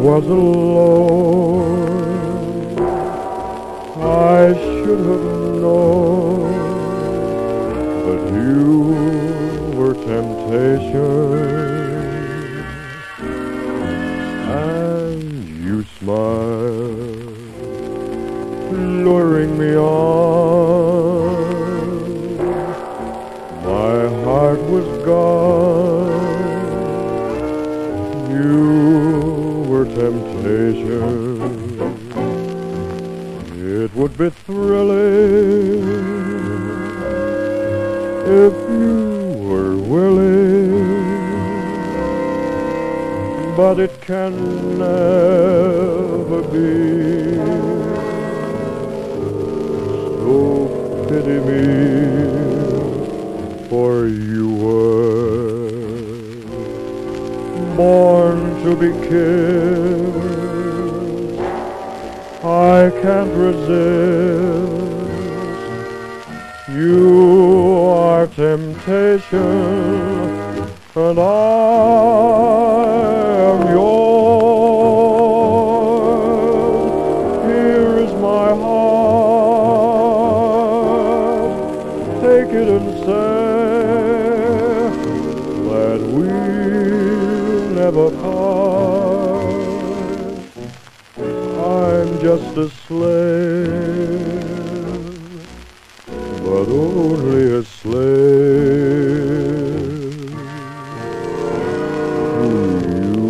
was alone. I should have known that you were temptation. And you smiled, luring me on. My heart was gone. You temptation. It would be thrilling if you were willing, but it can never be. So pity me, for you were born to be kissed. I can't resist. You are temptation, and I am yours. Here is my heart. Take it and say that we'll never part. Just a slave, but only a slave to you.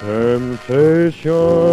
Temptation.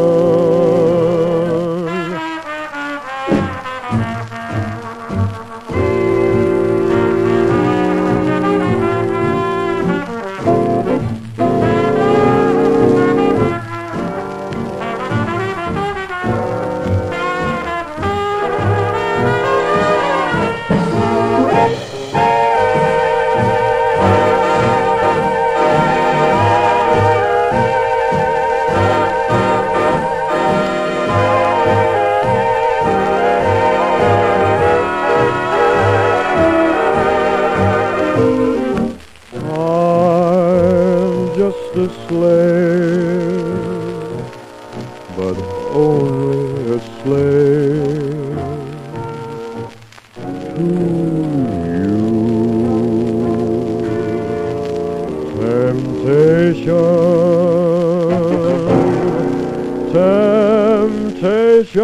A slave, but only a slave to you. Temptation, temptation.